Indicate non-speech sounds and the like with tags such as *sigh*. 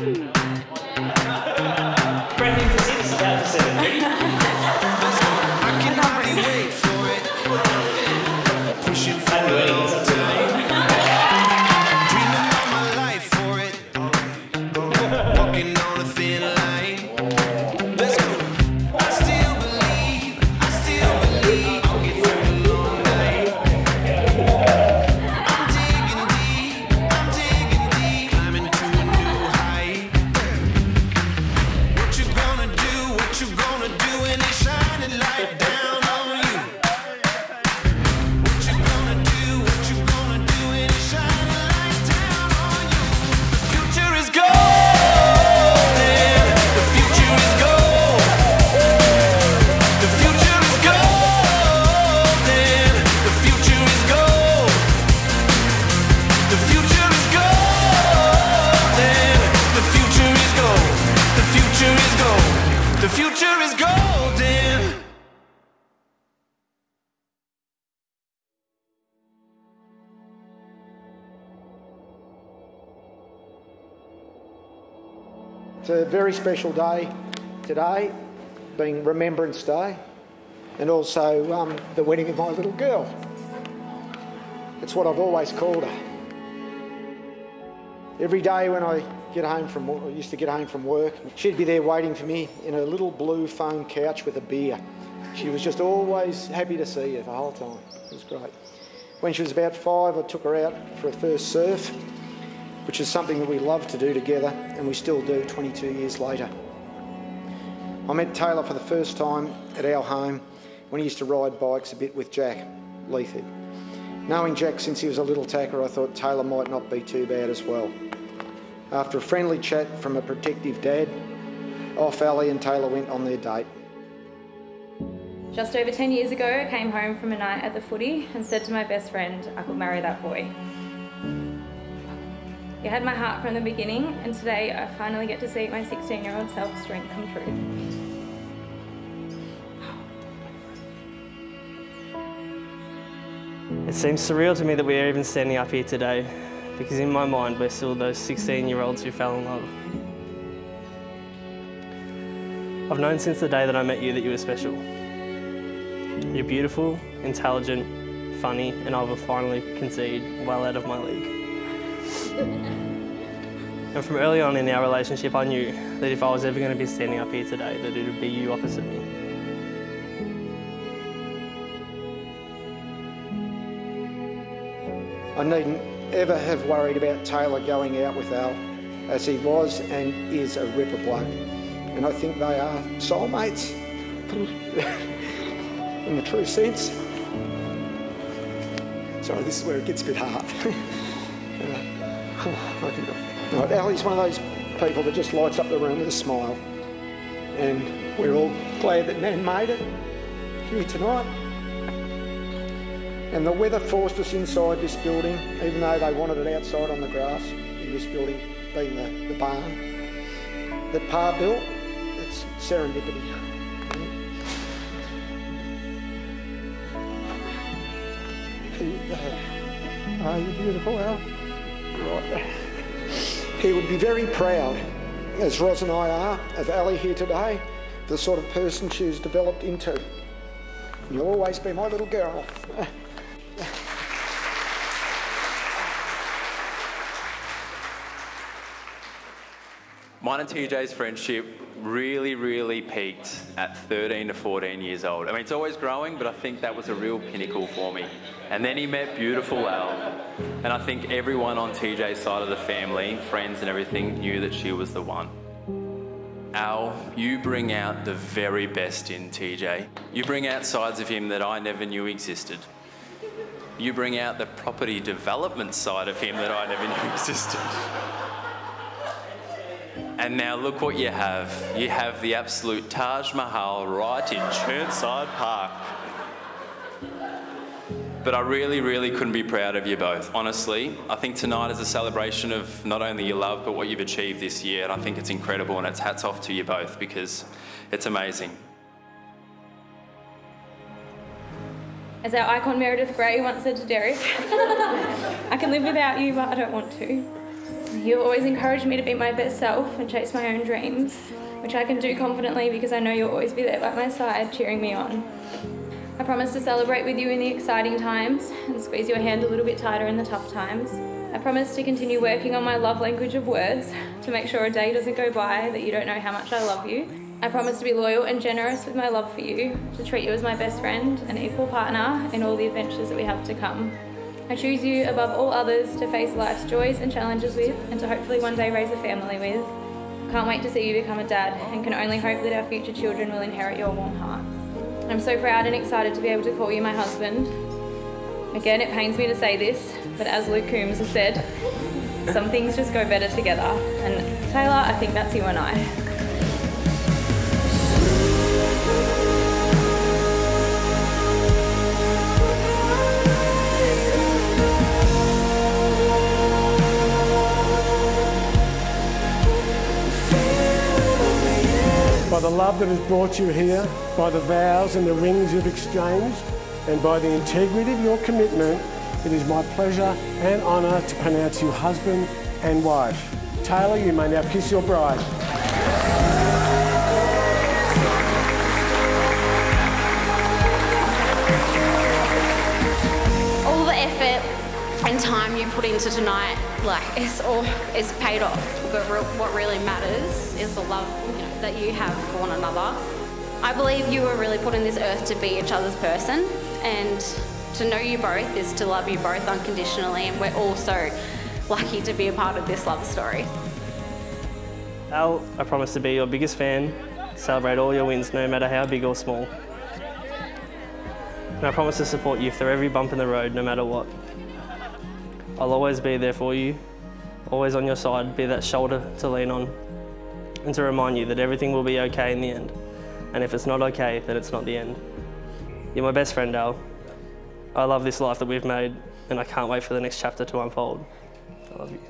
Prepping The future is golden. It's a very special day today, being Remembrance Day, and also um, the wedding of my little girl. It's what I've always called her. Every day when I get home from used to get home from work, she'd be there waiting for me in a little blue foam couch with a beer. She was just always happy to see you the whole time. It was great. When she was about five, I took her out for a first surf, which is something that we love to do together, and we still do 22 years later. I met Taylor for the first time at our home when he used to ride bikes a bit with Jack Leithhead. Knowing Jack since he was a little tacker, I thought Taylor might not be too bad as well. After a friendly chat from a protective dad, off Ally and Taylor went on their date. Just over 10 years ago, I came home from a night at the footy and said to my best friend, I could marry that boy. He had my heart from the beginning, and today I finally get to see my 16 year old self's dream come true. It seems surreal to me that we are even standing up here today because in my mind we're still those 16 year olds who fell in love. I've known since the day that I met you that you were special. You're beautiful, intelligent, funny, and I will finally concede well out of my league. And from early on in our relationship, I knew that if I was ever going to be standing up here today, that it would be you opposite me. I needn't ever have worried about Taylor going out with Al, as he was and is a ripper bloke. And I think they are soulmates *laughs* in the true sense. Sorry, this is where it gets a bit hard. *laughs* Uh, I one of those people that just lights up the room with a smile. And we're all glad that Nan made it here tonight. And the weather forced us inside this building, even though they wanted it outside on the grass, in this building being the, the barn that Pa built. It's serendipity. Oh, you're beautiful, Al. Right. He would be very proud, as Ros and I are, of Ally here today, the sort of person she's developed into. You'll always be my little girl. *laughs* Mine and TJ's friendship really, really peaked at 13 to 14 years old. I mean, it's always growing, but I think that was a real pinnacle for me. And then he met beautiful Al, and I think everyone on TJ's side of the family, friends and everything, knew that she was the one. Al, you bring out the very best in TJ. You bring out sides of him that I never knew existed. You bring out the property development side of him that I never knew existed. *laughs* And now look what you have. You have the absolute Taj Mahal right in Chirnside Park. But I really, really couldn't be proud of you both. Honestly, I think tonight is a celebration of not only your love, but what you've achieved this year. And I think it's incredible. And it's hats off to you both because it's amazing. As our icon Meredith Grey once said to Derek, *laughs* I can live without you, but I don't want to. You always encouraged me to be my best self and chase my own dreams, which I can do confidently because I know you'll always be there by my side, cheering me on. I promise to celebrate with you in the exciting times and squeeze your hand a little bit tighter in the tough times. I promise to continue working on my love language of words to make sure a day doesn't go by that you don't know how much I love you. I promise to be loyal and generous with my love for you, to treat you as my best friend and equal partner in all the adventures that we have to come. I choose you above all others to face life's joys and challenges with and to hopefully one day raise a family with. Can't wait to see you become a dad and can only hope that our future children will inherit your warm heart. I'm so proud and excited to be able to call you my husband. Again, it pains me to say this, but as Luke Combs has said, some things just go better together. And Taylor, I think that's you and I. by the love that has brought you here, by the vows and the rings you've exchanged, and by the integrity of your commitment, it is my pleasure and honour to pronounce you husband and wife. Taylor, you may now kiss your bride. And time you put into tonight, like it's all it's paid off. But re- what really matters is the love you know, that you have for one another. I believe you were really put on this earth to be each other's person, and to know you both is to love you both unconditionally. And we're all so lucky to be a part of this love story. Al, I promise to be your biggest fan, celebrate all your wins, no matter how big or small. And I promise to support you through every bump in the road, no matter what. I'll always be there for you, always on your side, be that shoulder to lean on, and to remind you that everything will be okay in the end. And if it's not okay, then it's not the end. You're my best friend, Al. I love this life that we've made, and I can't wait for the next chapter to unfold. I love you.